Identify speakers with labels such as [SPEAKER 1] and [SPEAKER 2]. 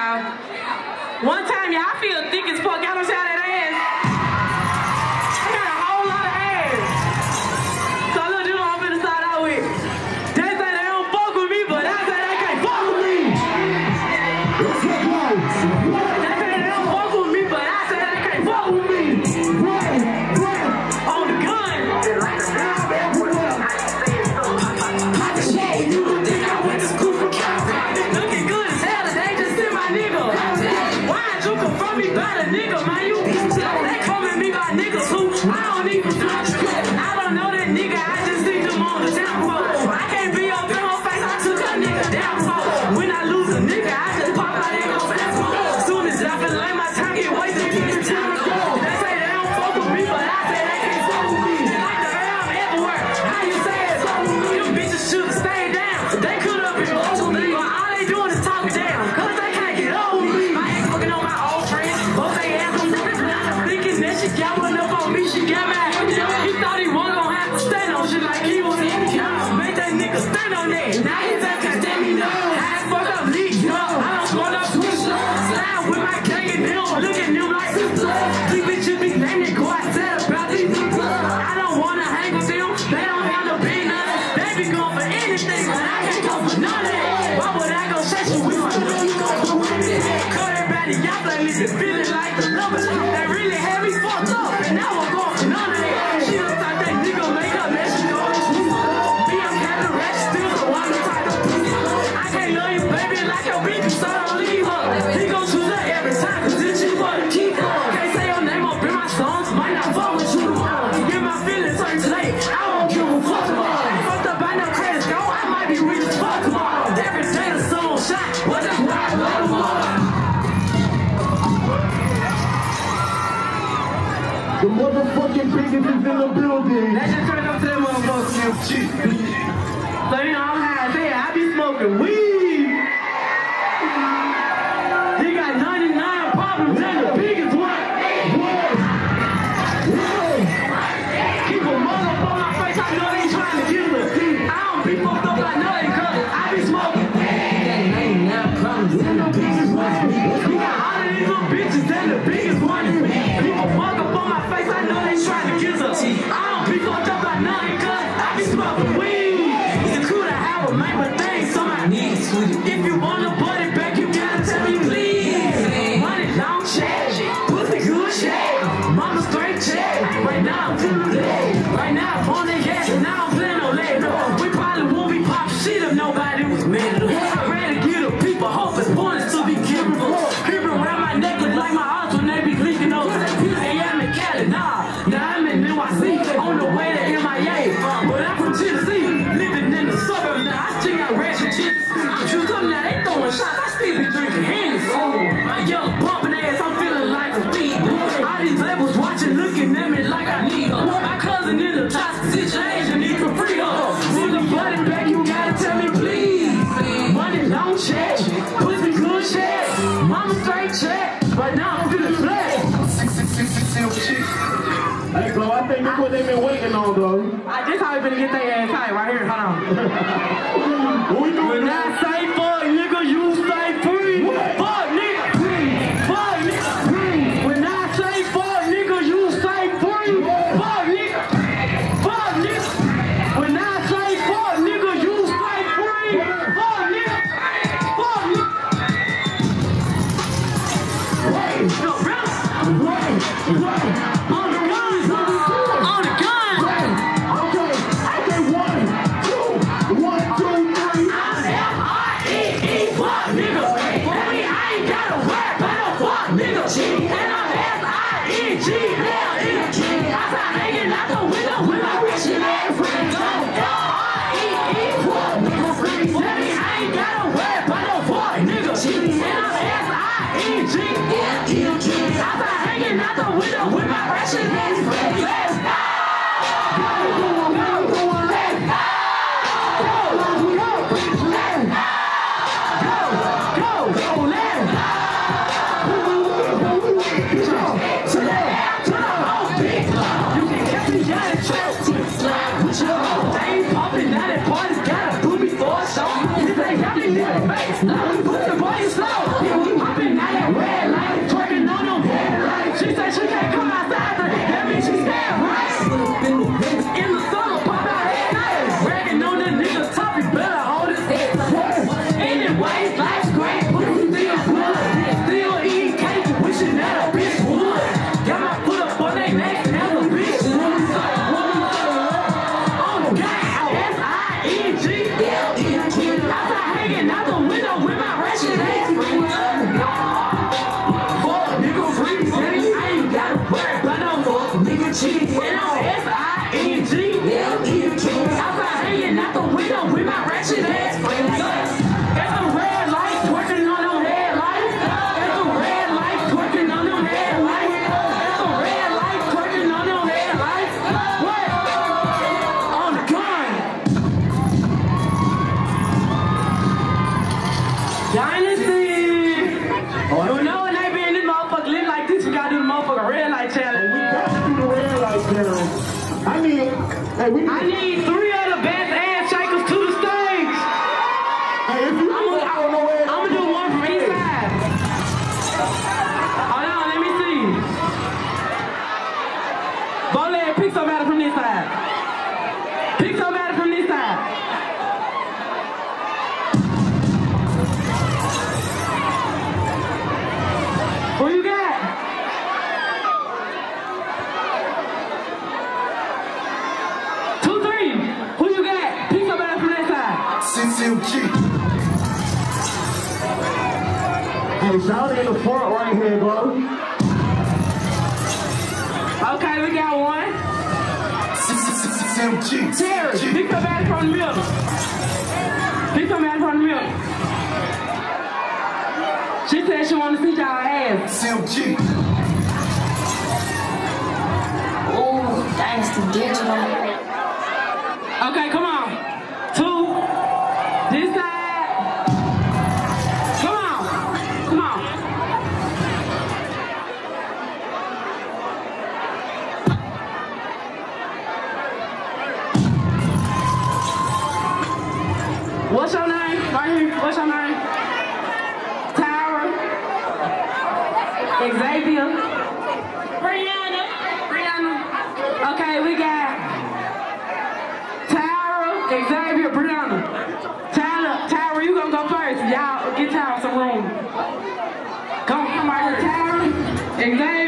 [SPEAKER 1] y'all. One time, y'all feel thick as fuck. Y'all don't say these niggas, I can't go for none of that. Why would I go searching with you? You know you gon' do it. Cut everybody, y'all play with the feeling.
[SPEAKER 2] The motherfucking biggest is in the building.
[SPEAKER 1] That just turned up to that motherfucker. So you know, I'm high as. I be smoking weed. finna get that ass high right here. Hold on. I
[SPEAKER 2] need three.
[SPEAKER 1] It's out in the
[SPEAKER 2] front right here, bro.
[SPEAKER 1] Okay, we got one. Terry, he come out from the middle. He come out from the middle. She said she want to see y'all ass. Sim G. What's your name? Right here. What's your name? Tyra. Xavier. Brianna. Brianna. Okay, we got Tyra, Xavier, Brianna. Tyra, Tyra, you gonna go first. Y'all get Tyra some room. Come, come right here. Tyra, Xavier.